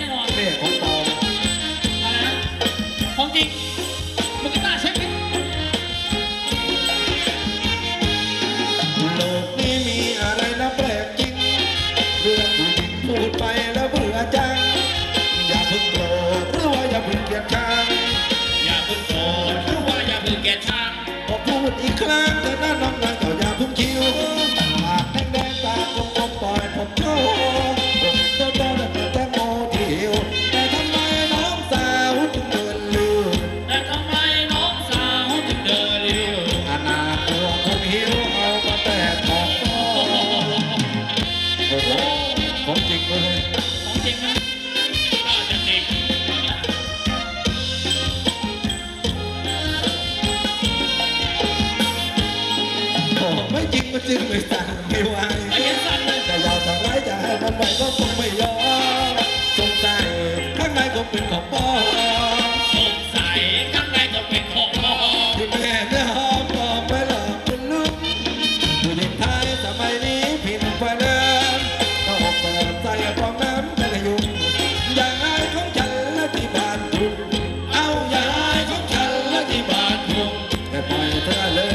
แน่นอนแม่ของปลอมอะไรนะของจริงมึงก็น่าเช็คดิโลกนี้มีอะไรนะแปลกจริง เรื่องผู้หญิงพูดไปแล้วเบื่อจัง อย่าเพิ่งโกรธหรือว่าอย่าเพิ่งเกลียดชังอย่าเพิ่งโกรธหรือว่าอย่าเพิ่งแก่ชังพอพูดอีกครั้งเธอหน้าน้องางก็อย่าเพิ่งคิว จริงมันจริงไม่สั่งไม่ไหวแต่อยาทำร้ายจะให้มันไหวก็คงไม่ยอมสงสัยข้างในคงเป็นของปลอมสงสัยข้างในต้องเป็นของปลอมที่แม่เนื้อหอมปลอมไปหลอกคุณลุงผู้หญิงไทยสมัยนี้ผิดกว่าเดิมก็องอกแบบใส่ฟองน้ำกันยุงอย่างไรของฉันและที่บ้านคุณเอาอย่างไรของฉันและที่บ้านคุณแต่ปล่อยเธอเลย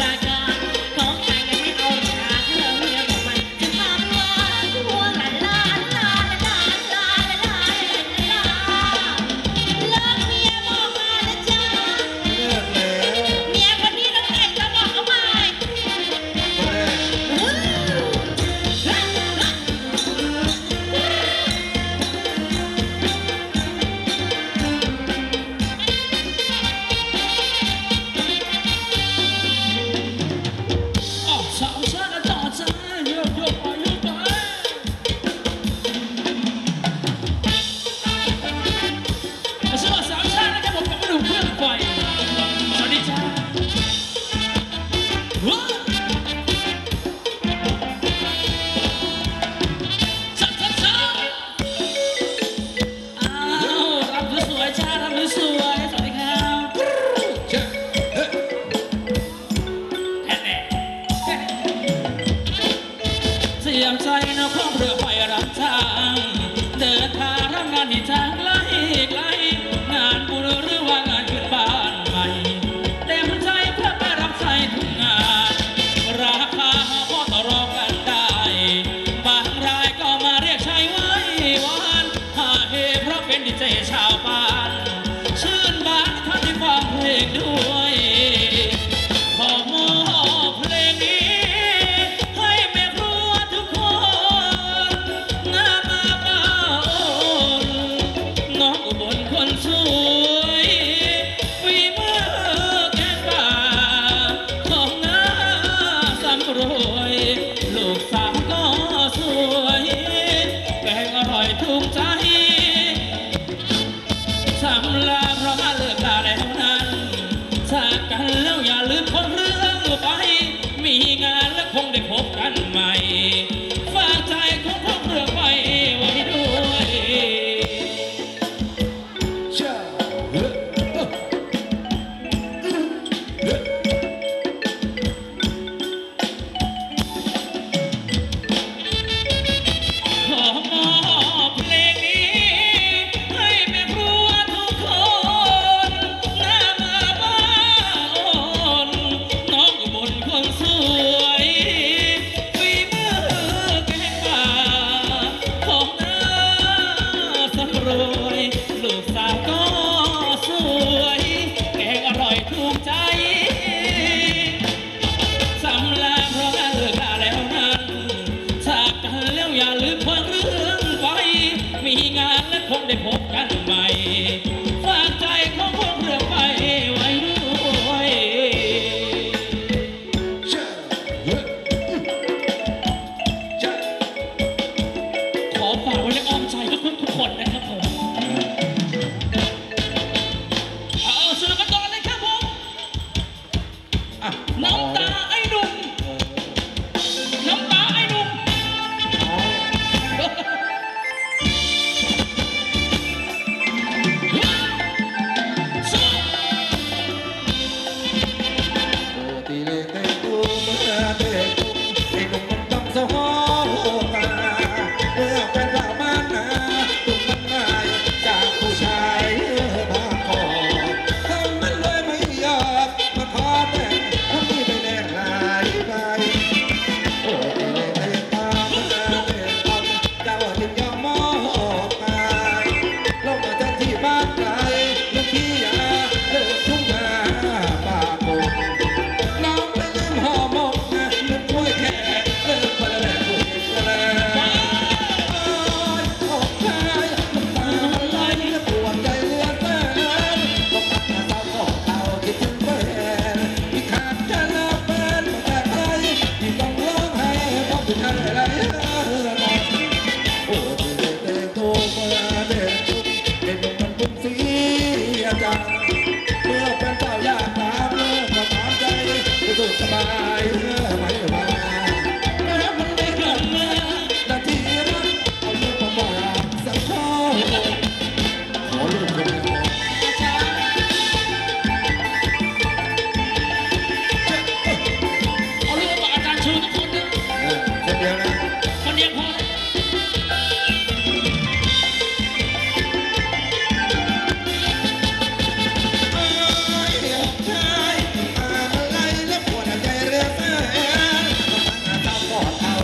el. ลี่ยมใจนะพร้อมเพื่อไปรับทาง เดินทางรับงานที่ทางไกลไกลงานบุญหรือว่างานขึ้นบ้านใหม่เต็มใจเพื่อไปรับใช้ทุกงาน ราคาพ่อต่อรองกันได้ บางรายก็มาเรียกใช้ไว้วันหาเฮเพราะเป็นดีเจชาวบ้าน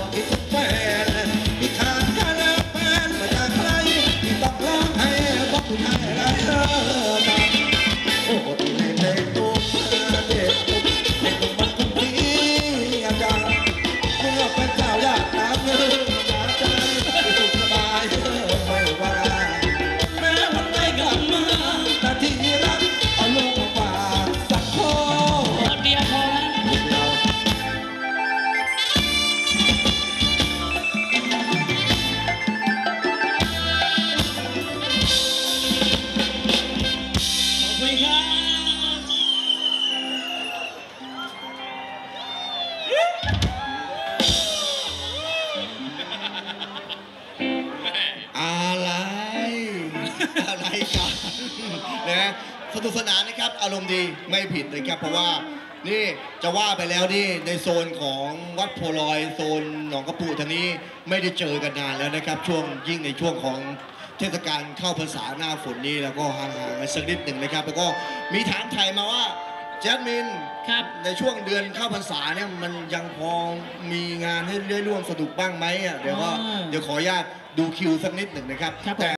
I'll นะสนุกสนานนะครับอารมณ์ดีไม่ผิดนะครับเพราะว่านี่จะว่าไปแล้วนี่ในโซนของวัดโพลอยโซนหนองกระปูทางนี้ไม่ได้เจอกันนานแล้วนะครับ ช่วงยิ่งในช่วงของเทศกาลเข้าพรรษาหน้าฝนนี้แล้วก็ห่างๆกันสักนิดหนึ่งนะครับ แล้วก็มีถามไทยมาว่าแจ็คมินครับในช่วงเดือนเข้าพรรษาเนี่ยมันยังพอมีงานให้เรื่อยร่วมสนุกบ้างไหมอะเดี๋ยวก็เดี๋ยวขออนุญาตดูคิวสักนิดหนึ่งนะครับแต่